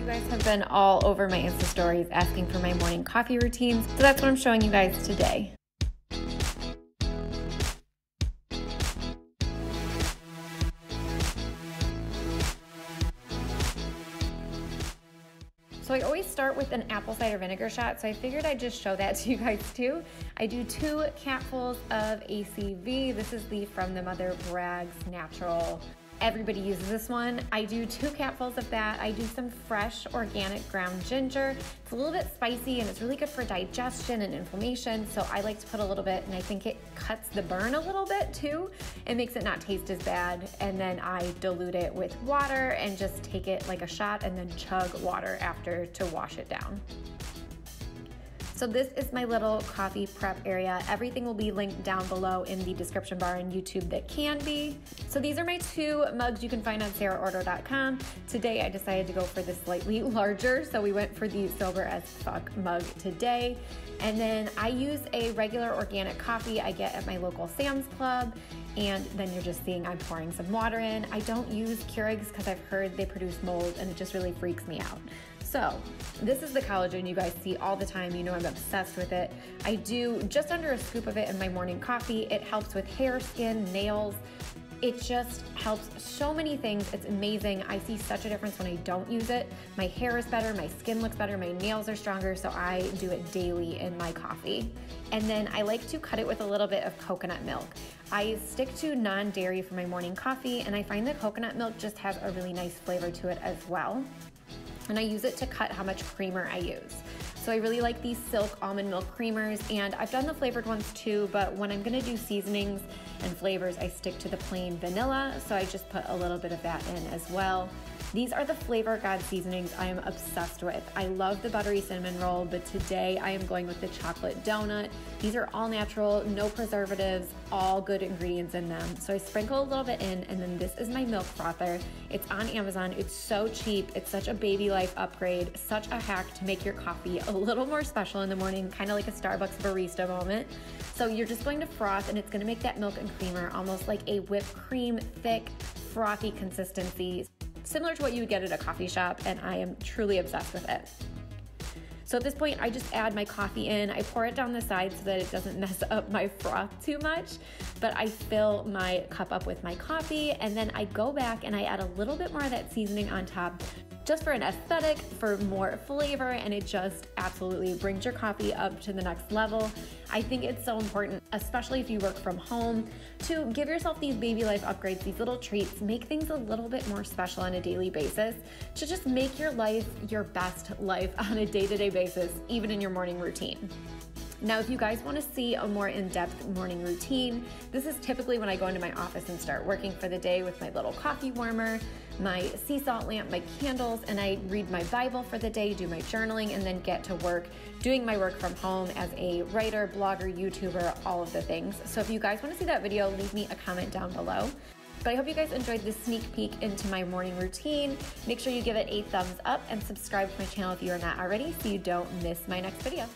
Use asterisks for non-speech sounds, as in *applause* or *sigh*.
You guys have been all over my Insta stories asking for my morning coffee routines, so that's what I'm showing you guys today. So I always start with an apple cider vinegar shot, so I figured I'd just show that *laughs* to you guys too. I do two capfuls of ACV. This is the From the Mother Bragg's Natural Everybody uses this one. I do two capfuls of that. I do some fresh organic ground ginger. It's a little bit spicy and it's really good for digestion and inflammation. So I like to put a little bit and I think it cuts the burn a little bit too. It makes it not taste as bad. And then I dilute it with water and just take it like a shot and then chug water after to wash it down. So this is my little coffee prep area. Everything will be linked down below in the description bar on YouTube that can be. So these are my two mugs you can find on sarahordo.com. Today I decided to go for the slightly *laughs* larger, so we went for the sober as fuck mug today. And then I use a regular organic coffee I get at my local Sam's Club. And then you're just seeing I'm pouring some water in. I don't use Keurigs because I've heard they produce mold and it just really freaks me out. So this is the collagen you guys see all the time. You know I'm obsessed with it. I do just under a scoop of it in my morning coffee. It helps with hair, skin, nails. It just helps so many things. It's amazing. I see such a difference when I don't use it. My hair is better, my skin looks better, my nails are stronger, so I do it daily in my coffee. And then I like to cut it with a little bit of coconut milk. I stick to non-dairy for my morning coffee, and I find that coconut milk just has a really nice flavor to it as well and I use it to cut how much creamer I use. So I really like these Silk almond milk creamers and I've done the flavored ones too, but when I'm gonna do seasonings and flavors, I stick to the plain vanilla. So I just put a little bit of that in as well. These are the Flavor God seasonings I am obsessed with. I love the buttery cinnamon roll, but today I am going with the chocolate donut. These are all natural, no preservatives, all good ingredients in them. So I sprinkle a little bit in, and then this is my milk frother. It's on Amazon. It's so cheap. It's such a baby life upgrade, such a hack to make your coffee a little more special in the morning, kind of like a Starbucks barista moment. So you're just going to froth, and it's gonna make that milk and creamer almost like a whipped cream, thick, frothy consistency similar to what you would get at a coffee shop, and I am truly obsessed with it. So at this point, I just add my coffee in. I pour it down the side so that it doesn't *laughs* mess up my froth too much, but I fill my cup up with my coffee and then I go back and I add a little bit more of that seasoning on top just for an aesthetic, for more flavor, and it just absolutely brings your coffee up to the next level. I think it's so important, especially if you work from home, to give yourself these baby life upgrades, these little treats, make things a little bit more special on a daily basis to just make your life your best life *laughs* on a day to day basis, even in your morning routine. Now, if you guys want to see a more in-depth morning routine, this is typically when I go into my office and start working for the day with my little coffee warmer, my sea salt lamp, my candles, and I read my Bible for the day, do my journaling, and then get to work doing my work from home as a writer, blogger, YouTuber, all of the things. So if you guys want to see that video, leave me a comment down below. But I hope you guys enjoyed this sneak peek into my morning routine. Make sure you give it a thumbs up and subscribe to my channel if you are not already so you don't miss my next video.